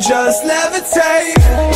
just levitate.